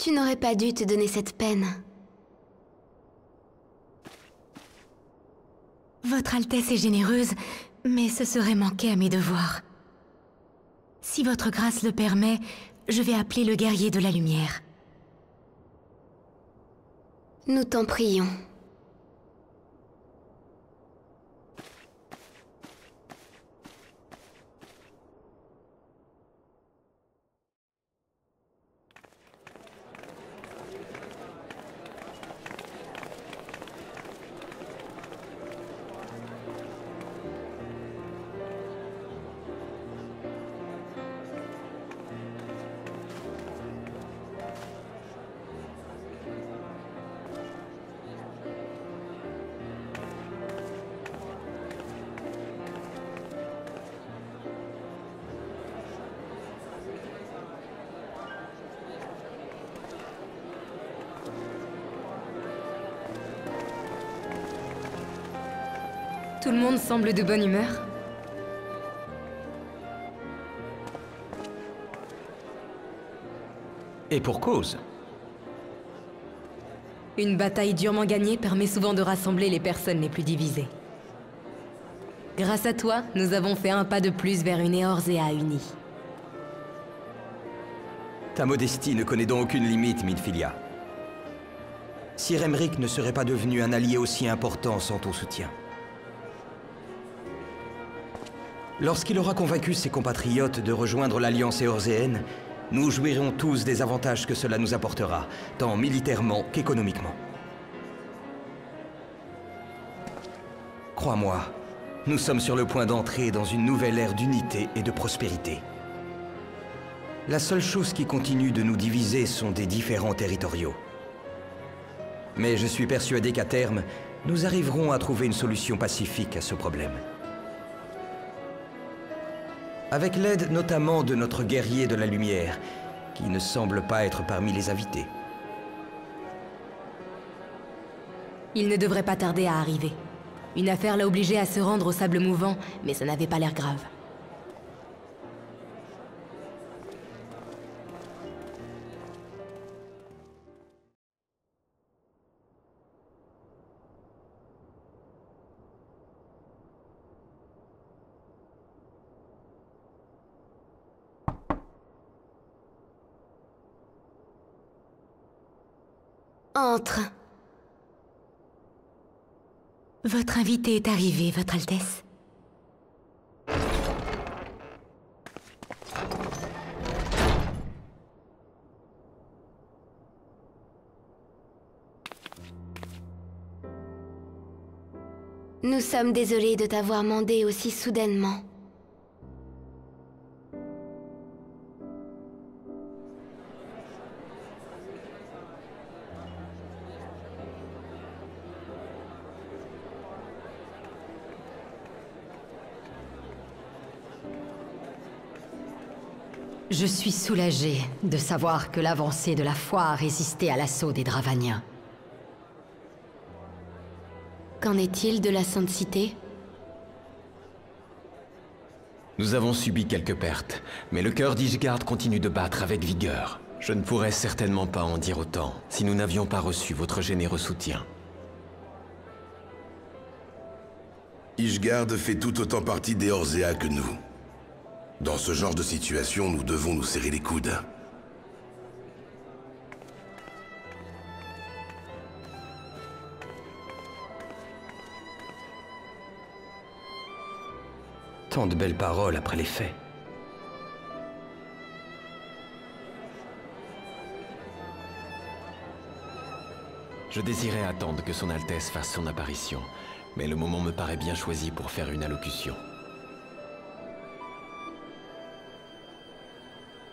Tu n'aurais pas dû te donner cette peine. Votre Altesse est généreuse, mais ce serait manquer à mes devoirs. Si votre grâce le permet, je vais appeler le guerrier de la lumière. Nous t'en prions. Monde semble de bonne humeur. Et pour cause. Une bataille durement gagnée permet souvent de rassembler les personnes les plus divisées. Grâce à toi, nous avons fait un pas de plus vers une Eorzea unie. Ta modestie ne connaît donc aucune limite, Midfilia. Sir Emric ne serait pas devenu un allié aussi important sans ton soutien. Lorsqu'il aura convaincu ses compatriotes de rejoindre l'Alliance éorzéenne, nous jouirons tous des avantages que cela nous apportera, tant militairement qu'économiquement. Crois-moi, nous sommes sur le point d'entrer dans une nouvelle ère d'unité et de prospérité. La seule chose qui continue de nous diviser sont des différents territoriaux. Mais je suis persuadé qu'à terme, nous arriverons à trouver une solution pacifique à ce problème. Avec l'aide notamment de notre guerrier de la lumière, qui ne semble pas être parmi les invités. Il ne devrait pas tarder à arriver. Une affaire l'a obligé à se rendre au sable mouvant, mais ça n'avait pas l'air grave. Entre. Votre invité est arrivé, Votre Altesse. Nous sommes désolés de t'avoir mandé aussi soudainement. Je suis soulagé de savoir que l'avancée de la foi a résisté à l'assaut des Dravaniens. Qu'en est-il de la Sainte Cité? Nous avons subi quelques pertes, mais le cœur d'Ishgard continue de battre avec vigueur. Je ne pourrais certainement pas en dire autant si nous n'avions pas reçu votre généreux soutien. Ishgard fait tout autant partie des Orzea que nous. Dans ce genre de situation, nous devons nous serrer les coudes. Tant de belles paroles après les faits. Je désirais attendre que son Altesse fasse son apparition, mais le moment me paraît bien choisi pour faire une allocution.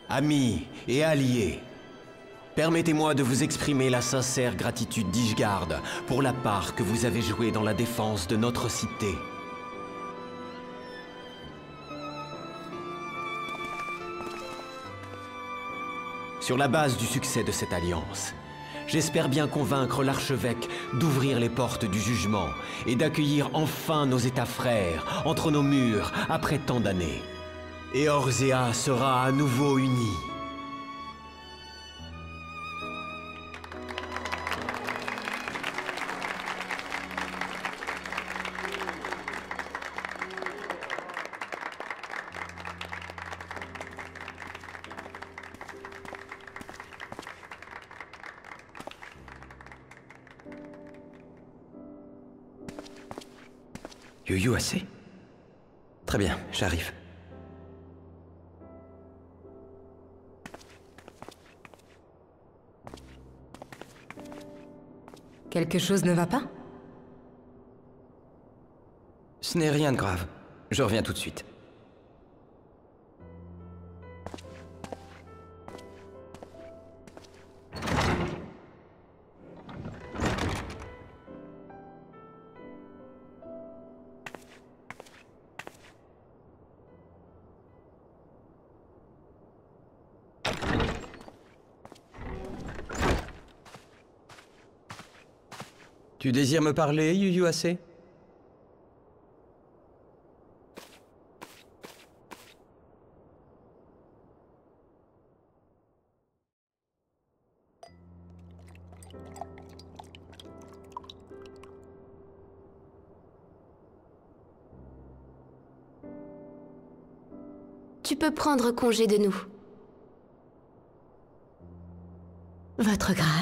Amis et alliés, permettez-moi de vous exprimer la sincère gratitude d'Ishgard pour la part que vous avez jouée dans la défense de notre cité. Sur la base du succès de cette alliance, j'espère bien convaincre l'archevêque d'ouvrir les portes du jugement et d'accueillir enfin nos États frères entre nos murs après tant d'années et Orzea sera à nouveau unie. Yu-Yu assez? Très bien, j'arrive. Quelque chose ne va pas? Ce n'est rien de grave. Je reviens tout de suite. Tu désires me parler, Yu assez Tu peux prendre congé de nous. Votre grâce.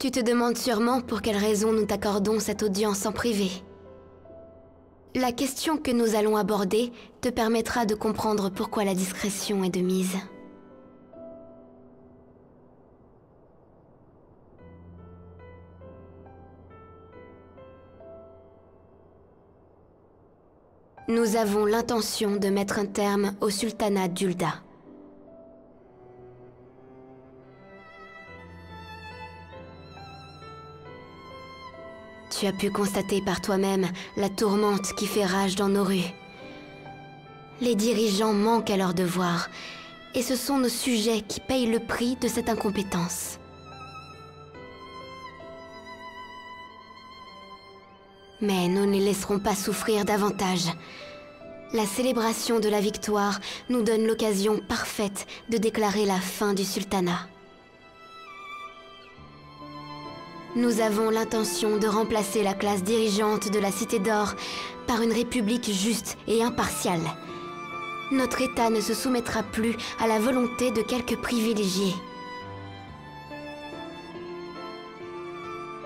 Tu te demandes sûrement pour quelle raison nous t'accordons cette audience en privé. La question que nous allons aborder te permettra de comprendre pourquoi la discrétion est de mise. Nous avons l'intention de mettre un terme au sultanat d'Ulda. Tu as pu constater par toi-même la tourmente qui fait rage dans nos rues. Les dirigeants manquent à leurs devoirs, et ce sont nos sujets qui payent le prix de cette incompétence. Mais nous ne les laisserons pas souffrir davantage. La célébration de la victoire nous donne l'occasion parfaite de déclarer la fin du sultanat. Nous avons l'intention de remplacer la classe dirigeante de la Cité d'Or par une république juste et impartiale. Notre État ne se soumettra plus à la volonté de quelques privilégiés.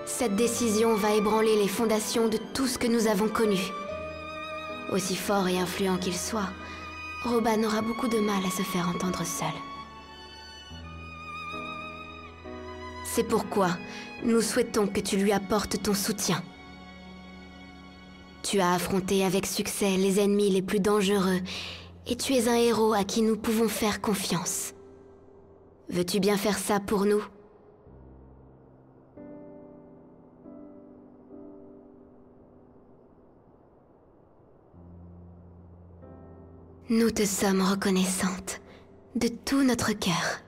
Cette décision va ébranler les fondations de tout ce que nous avons connu. Aussi fort et influent qu'il soit, Roban aura beaucoup de mal à se faire entendre seul. C'est pourquoi nous souhaitons que tu lui apportes ton soutien. Tu as affronté avec succès les ennemis les plus dangereux, et tu es un héros à qui nous pouvons faire confiance. Veux-tu bien faire ça pour nous? Nous te sommes reconnaissantes, de tout notre cœur.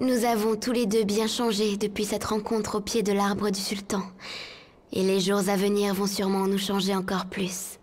Nous avons tous les deux bien changé depuis cette rencontre au pied de l'arbre du sultan. Et les jours à venir vont sûrement nous changer encore plus.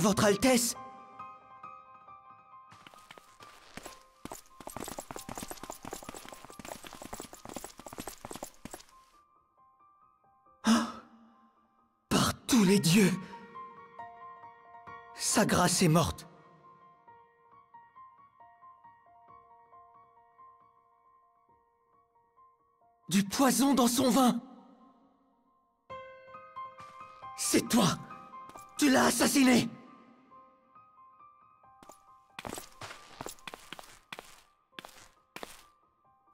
Votre Altesse. Ah Par tous les dieux. Sa grâce est morte. Du poison dans son vin. C'est toi. Tu l'as assassiné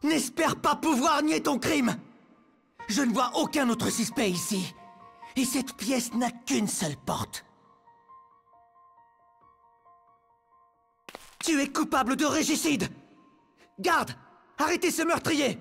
N'espère pas pouvoir nier ton crime Je ne vois aucun autre suspect ici. Et cette pièce n'a qu'une seule porte. Tu es coupable de régicide Garde Arrêtez ce meurtrier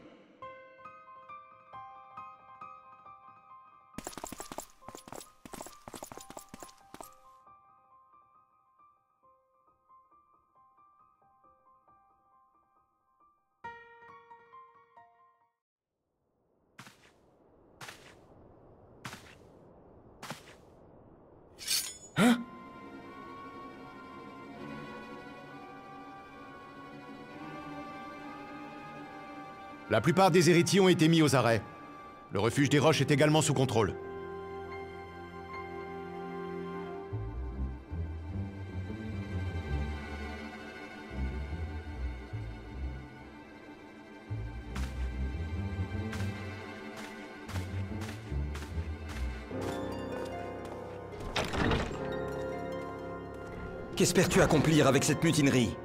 La plupart des héritiers ont été mis aux arrêts. Le refuge des roches est également sous contrôle. Qu'espères-tu accomplir avec cette mutinerie?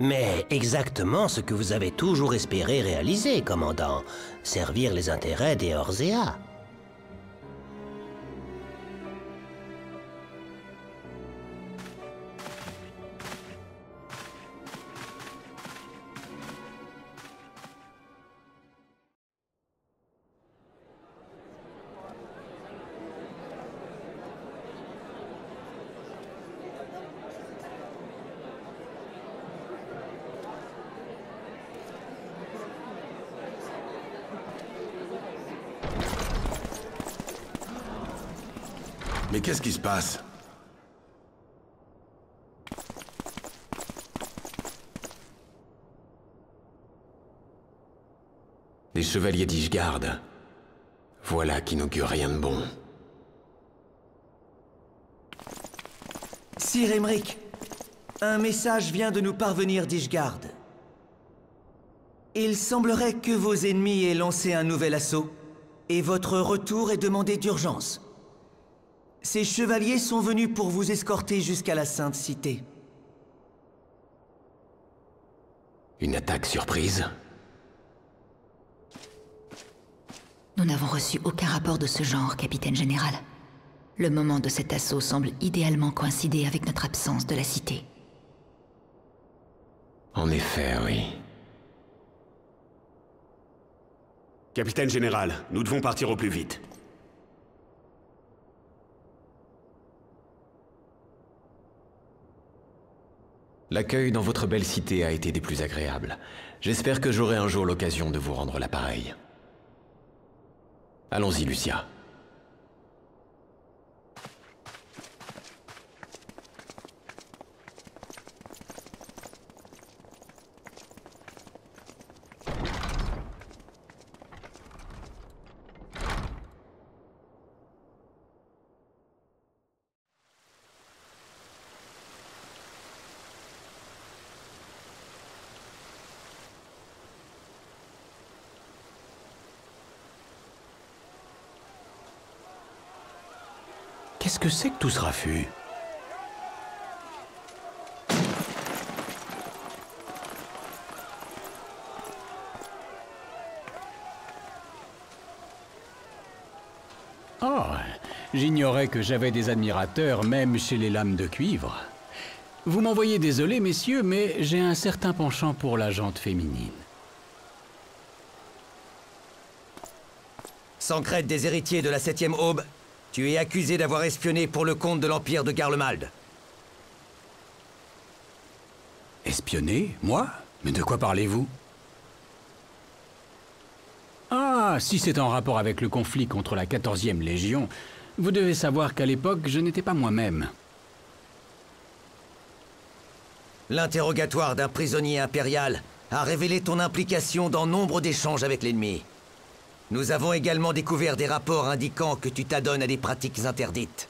Mais exactement ce que vous avez toujours espéré réaliser, commandant. Servir les intérêts des Orzea. Mais qu'est-ce qui se passe Les chevaliers d'Ishgard. Voilà qui n'augure rien de bon. Sir Emric, un message vient de nous parvenir d'Ishgard. Il semblerait que vos ennemis aient lancé un nouvel assaut, et votre retour est demandé d'urgence. Ces chevaliers sont venus pour vous escorter jusqu'à la Sainte Cité. Une attaque surprise Nous n'avons reçu aucun rapport de ce genre, capitaine général. Le moment de cet assaut semble idéalement coïncider avec notre absence de la cité. En effet, oui. Capitaine général, nous devons partir au plus vite. L'accueil dans votre belle cité a été des plus agréables. J'espère que j'aurai un jour l'occasion de vous rendre l'appareil. Allons-y, Lucia. Qu'est-ce que c'est que tout ce raffut Oh, j'ignorais que j'avais des admirateurs même chez les lames de cuivre. Vous m'envoyez désolé, messieurs, mais j'ai un certain penchant pour la jante féminine. Sancrète des héritiers de la septième aube, tu es accusé d'avoir espionné pour le compte de l'Empire de Garlemald. Espionner Moi? Mais de quoi parlez-vous? Ah, si c'est en rapport avec le conflit contre la 14e Légion, vous devez savoir qu'à l'époque, je n'étais pas moi-même. L'interrogatoire d'un prisonnier impérial a révélé ton implication dans nombre d'échanges avec l'ennemi. Nous avons également découvert des rapports indiquant que tu t'adonnes à des pratiques interdites.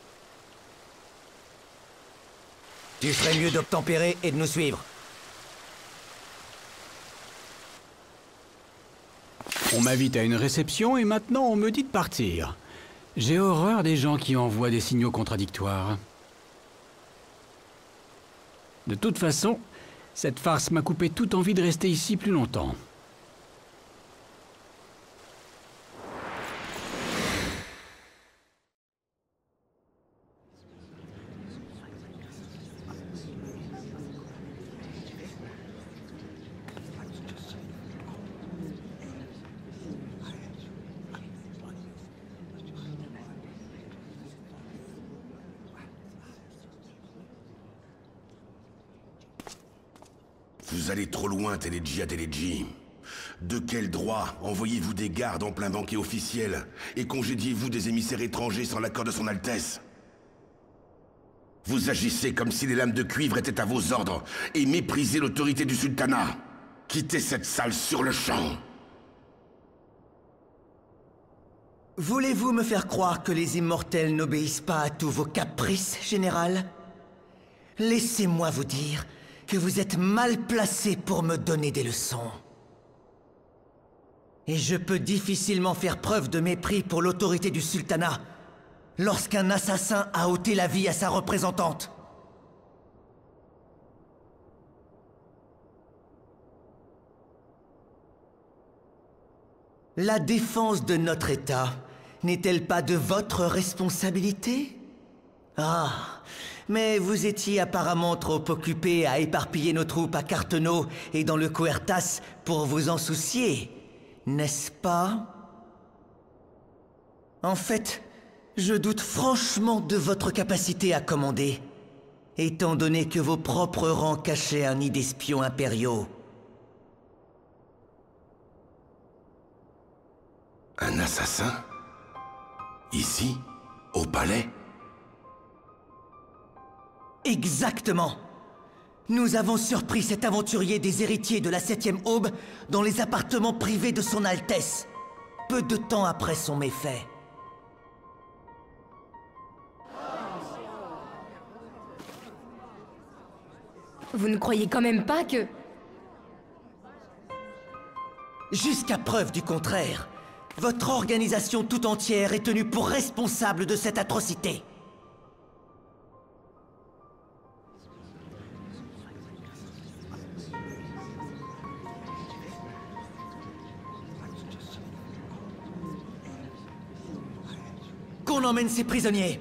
Tu ferais mieux d'obtempérer et de nous suivre. On m'invite à une réception et maintenant on me dit de partir. J'ai horreur des gens qui envoient des signaux contradictoires. De toute façon, cette farce m'a coupé toute envie de rester ici plus longtemps. Vous allez trop loin, Teleji à Teleji. De quel droit envoyez-vous des gardes en plein banquet officiel et congédiez-vous des émissaires étrangers sans l'accord de son Altesse? Vous agissez comme si les lames de cuivre étaient à vos ordres et méprisez l'autorité du sultanat. Quittez cette salle sur le champ. Voulez-vous me faire croire que les immortels n'obéissent pas à tous vos caprices, général? Laissez-moi vous dire que vous êtes mal placé pour me donner des leçons. Et je peux difficilement faire preuve de mépris pour l'autorité du sultanat lorsqu'un assassin a ôté la vie à sa représentante. La défense de notre État n'est-elle pas de votre responsabilité? Ah, mais vous étiez apparemment trop occupé à éparpiller nos troupes à Carteneau et dans le Coertas pour vous en soucier, n'est-ce pas? En fait, je doute franchement de votre capacité à commander, étant donné que vos propres rangs cachaient un nid d'espions impériaux. Un assassin? Ici Au palais? Exactement Nous avons surpris cet aventurier des héritiers de la septième aube dans les appartements privés de son Altesse, peu de temps après son méfait. Vous ne croyez quand même pas que... Jusqu'à preuve du contraire, votre organisation tout entière est tenue pour responsable de cette atrocité. Qu'on emmène ces prisonniers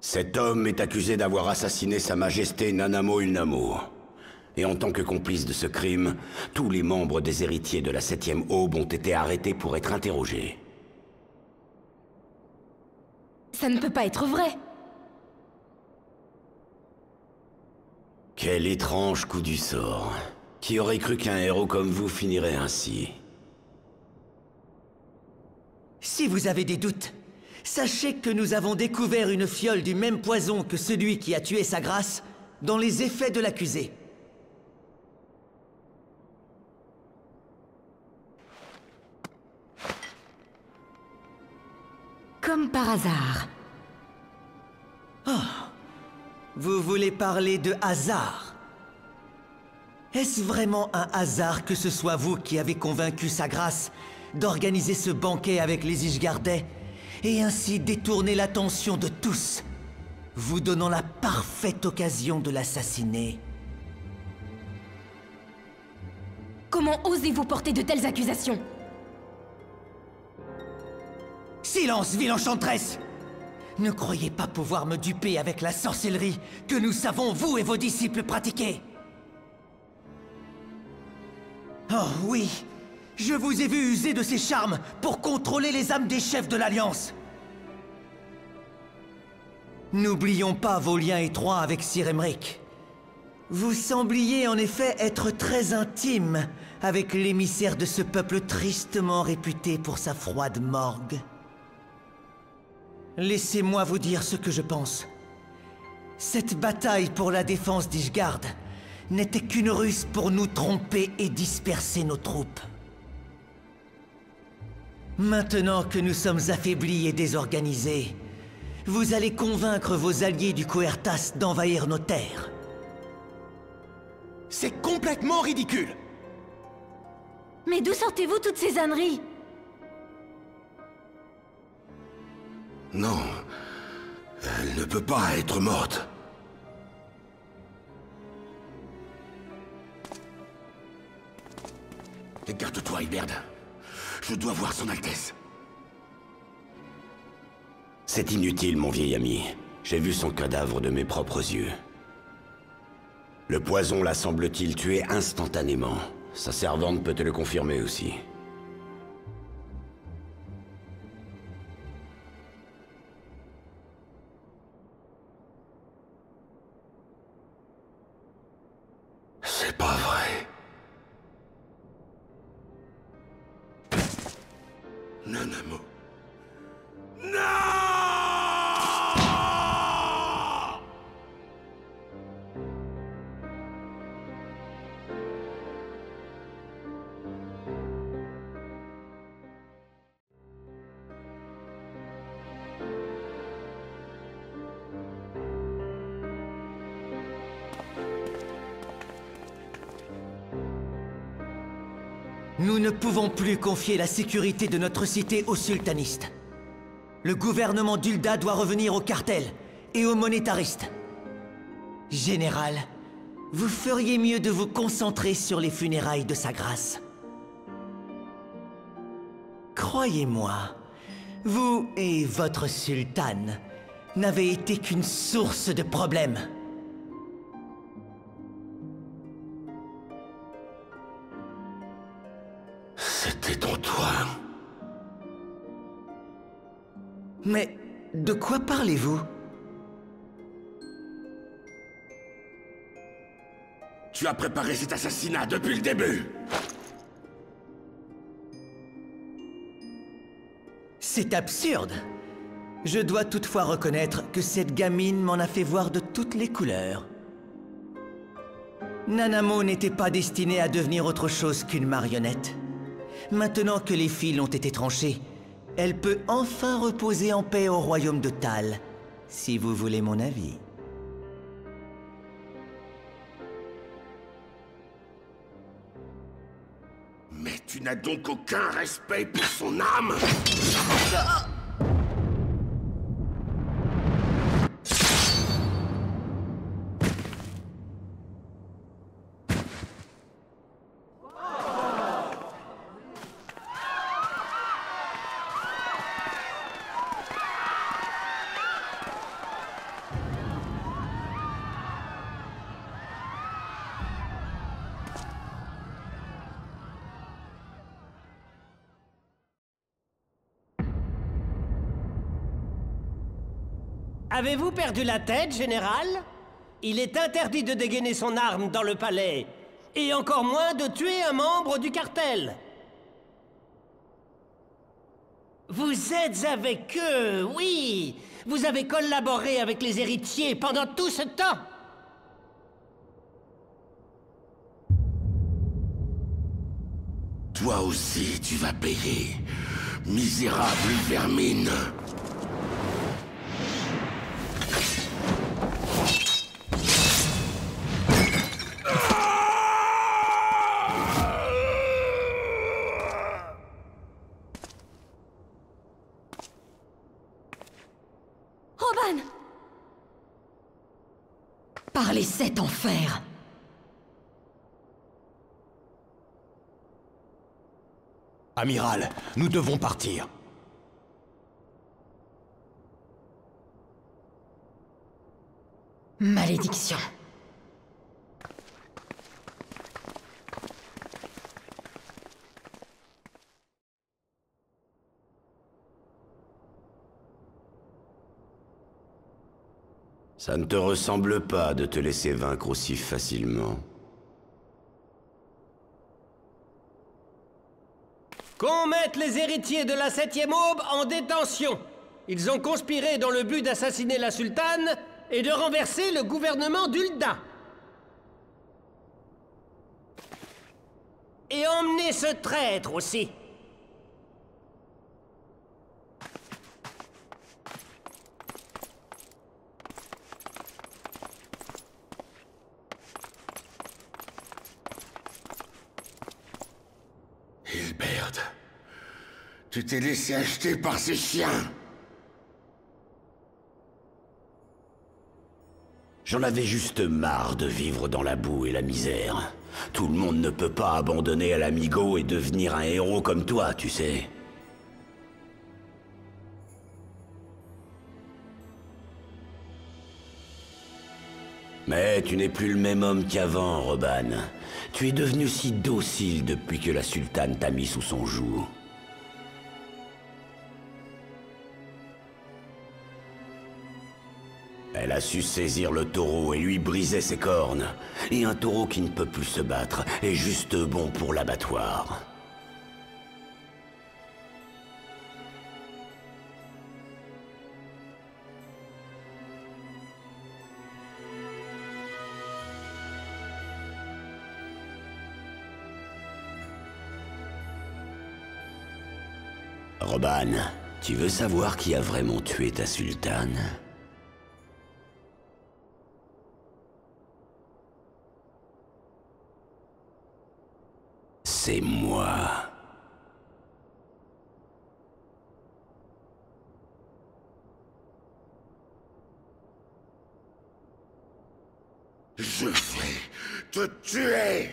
Cet homme est accusé d'avoir assassiné Sa Majesté Nanamo Unamo. Et en tant que complice de ce crime, tous les membres des héritiers de la Septième Aube ont été arrêtés pour être interrogés. Ça ne peut pas être vrai Quel étrange coup du sort. Qui aurait cru qu'un héros comme vous finirait ainsi? Si vous avez des doutes, sachez que nous avons découvert une fiole du même poison que celui qui a tué sa grâce dans les effets de l'accusé. Comme par hasard. Oh Vous voulez parler de hasard. Est-ce vraiment un hasard que ce soit vous qui avez convaincu sa grâce d'organiser ce banquet avec les Ishgardais et ainsi détourner l'attention de tous, vous donnant la parfaite occasion de l'assassiner? Comment osez-vous porter de telles accusations? Silence, ville enchanteresse Ne croyez pas pouvoir me duper avec la sorcellerie que nous savons, vous et vos disciples, pratiquer Oh oui Je vous ai vu user de ces charmes pour contrôler les âmes des chefs de l'Alliance N'oublions pas vos liens étroits avec Sir Emmerich. Vous sembliez en effet être très intime avec l'émissaire de ce peuple tristement réputé pour sa froide morgue. Laissez-moi vous dire ce que je pense. Cette bataille pour la défense d'Ishgard n'était qu'une ruse pour nous tromper et disperser nos troupes. Maintenant que nous sommes affaiblis et désorganisés, vous allez convaincre vos alliés du Coertas d'envahir nos terres. C'est complètement ridicule Mais d'où sortez-vous toutes ces âneries? Non. Elle ne peut pas être morte. Écarte-toi, Hilberd. Je dois voir son Altesse. C'est inutile, mon vieil ami. J'ai vu son cadavre de mes propres yeux. Le poison la semble-t-il tuer instantanément. Sa servante peut te le confirmer aussi. Nous ne pouvons plus confier la sécurité de notre cité aux sultanistes. Le gouvernement d'Ulda doit revenir au cartel et aux monétaristes. Général, vous feriez mieux de vous concentrer sur les funérailles de sa grâce. Croyez-moi, vous et votre sultane n'avez été qu'une source de problèmes. Parlez-vous? Tu as préparé cet assassinat depuis le début C'est absurde Je dois toutefois reconnaître que cette gamine m'en a fait voir de toutes les couleurs. Nanamo n'était pas destinée à devenir autre chose qu'une marionnette. Maintenant que les fils ont été tranchés, elle peut enfin reposer en paix au royaume de Tal, si vous voulez mon avis. Mais tu n'as donc aucun respect pour son âme Avez-vous perdu la tête, général? Il est interdit de dégainer son arme dans le palais, et encore moins de tuer un membre du cartel. Vous êtes avec eux, oui Vous avez collaboré avec les héritiers pendant tout ce temps Toi aussi, tu vas payer. Misérable vermine. Sept enfers Amiral, nous devons partir. Malédiction. Ça ne te ressemble pas de te laisser vaincre aussi facilement. Qu'on mette les héritiers de la septième aube en détention. Ils ont conspiré dans le but d'assassiner la sultane et de renverser le gouvernement d'Ulda. Et emmener ce traître aussi. T'es laissé acheter par ces chiens J'en avais juste marre de vivre dans la boue et la misère. Tout le monde ne peut pas abandonner à l'amigo et devenir un héros comme toi, tu sais. Mais tu n'es plus le même homme qu'avant, Roban. Tu es devenu si docile depuis que la sultane t'a mis sous son joug. Elle a su saisir le taureau et lui briser ses cornes. Et un taureau qui ne peut plus se battre est juste bon pour l'abattoir. Roban, tu veux savoir qui a vraiment tué ta sultane? C'est moi. Je vais te tuer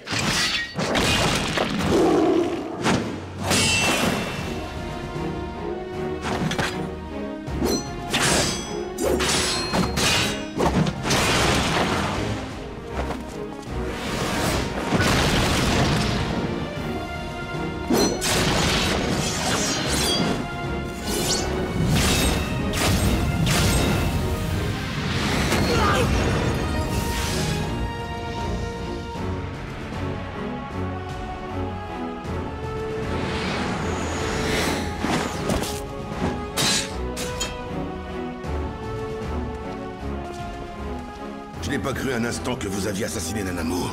n'ai pas cru un instant que vous aviez assassiné Nanamo.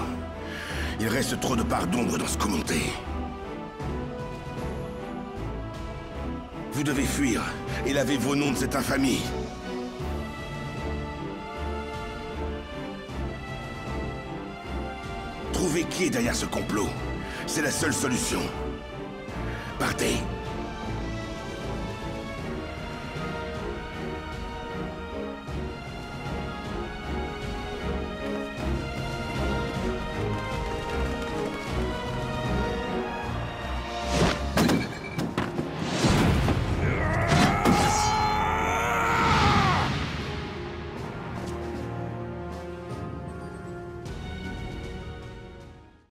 Il reste trop de part d'ombre dans ce commenté. Vous devez fuir et laver vos noms de cette infamie. Trouvez qui est derrière ce complot. C'est la seule solution. Partez